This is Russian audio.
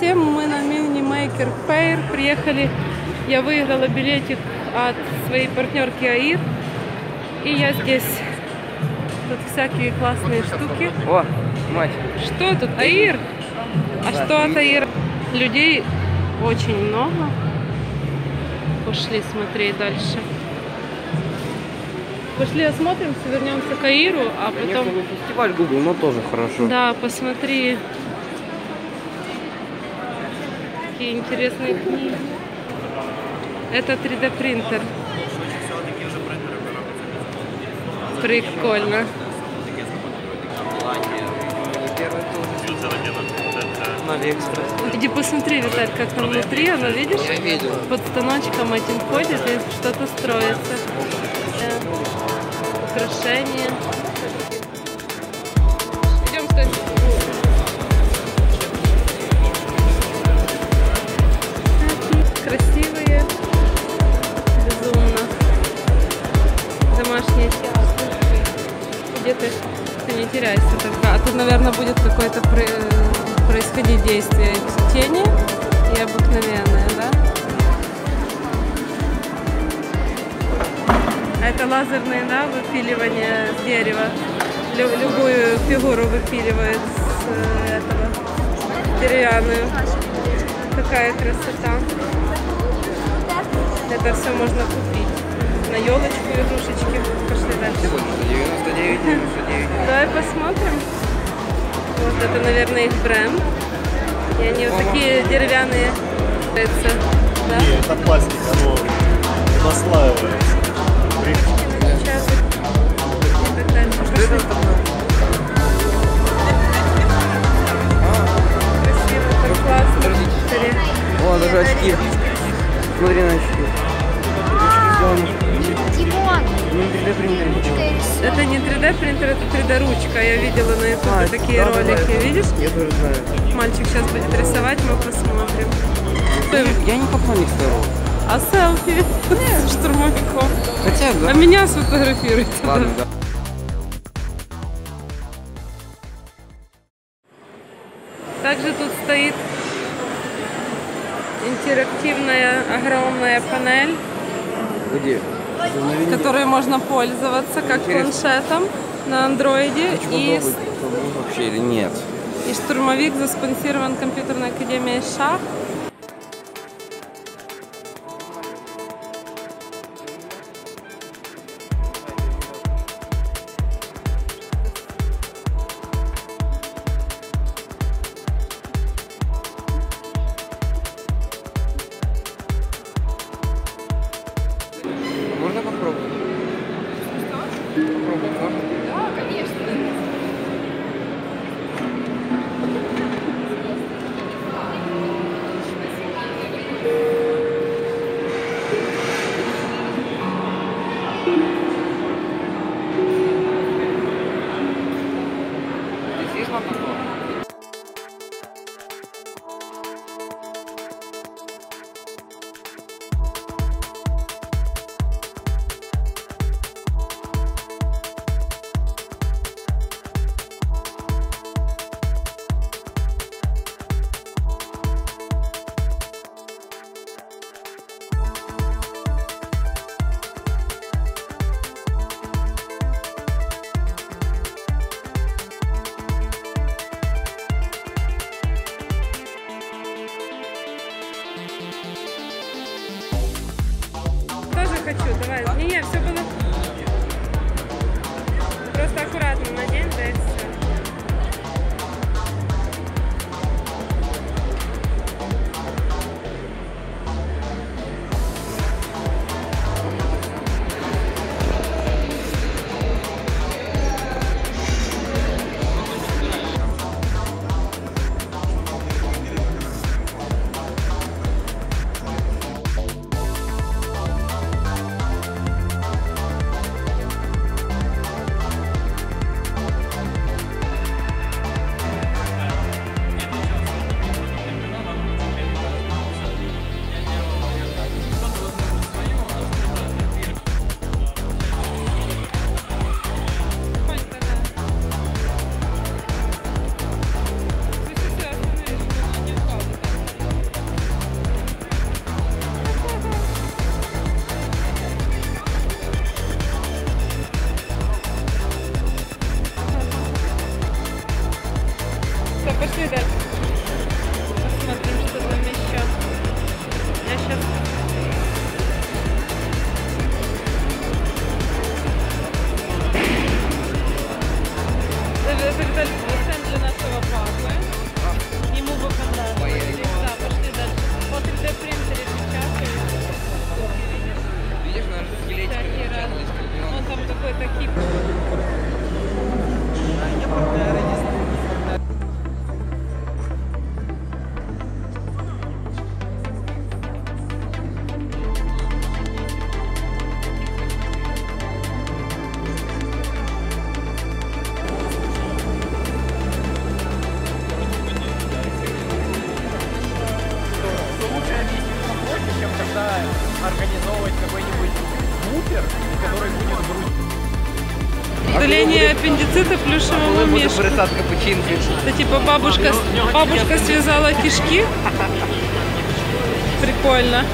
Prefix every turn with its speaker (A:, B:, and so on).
A: Всем. Мы на Maker Fair приехали. Я выиграла билетик от своей партнерки Аир. И я здесь. Тут всякие классные штуки.
B: О, мать.
A: Что тут? Аир? А что от Аир? Людей очень много. Пошли смотреть дальше. Пошли осмотримся, вернемся к Аиру, а
B: Конечно,
A: потом...
B: не фестиваль Google, но тоже хорошо.
A: Да, посмотри. Какие интересные книги. Это 3D принтер. Прикольно. Иди посмотри, Виталь, как там внутри, оно, видишь?
B: Я видел.
A: Под станочком этим ходит и что-то строится. Да. Украшения. Теряйся только. А тут, наверное, будет какое-то про- происходить действие тени и обыкновенное, да? А это лазерное, да, выпиливание дерева. Лю- любую фигуру выпиливает с э, этого деревянную. Какая красота. Это все можно купить. На елочку игрушечки. Пошли дальше.
B: Сегодня 99, 99.
A: Давай посмотрим. Вот это, наверное, их бренд. И они вот такие деревянные. нравятся, Да?
C: Не, это пластик, оно наслаивается.
A: Сейчас. Красиво, так классно.
B: О, даже очки. Смотри на очки.
D: Димон,
B: Не 3D принтер.
A: Это не 3D принтер, это 3D ручка. Я видела на ютубе
B: А,
A: такие
B: да,
A: ролики.
B: да.
A: Видишь?
B: Я тоже знаю.
A: Мальчик сейчас будет рисовать, мы посмотрим.
B: Я не поклонник старого.
A: А селфи с штурмовиком.
B: Хотя,
A: А
B: да.
A: меня сфотографируйте. да.
B: Ладно, да.
A: Также тут стоит интерактивная огромная панель,
B: Где?
A: которой можно пользоваться как
B: Интересно.
A: планшетом на андроиде.
B: Хочу
A: И,
B: вообще или нет.
A: и штурмовик заспонсирован компьютерной академией Шах. Хочу, давай. Не, не, все было. Просто аккуратно Удаление аппендицита плюшевого
B: мешка.
A: Это типа бабушка, бабушка связала кишки. Прикольно.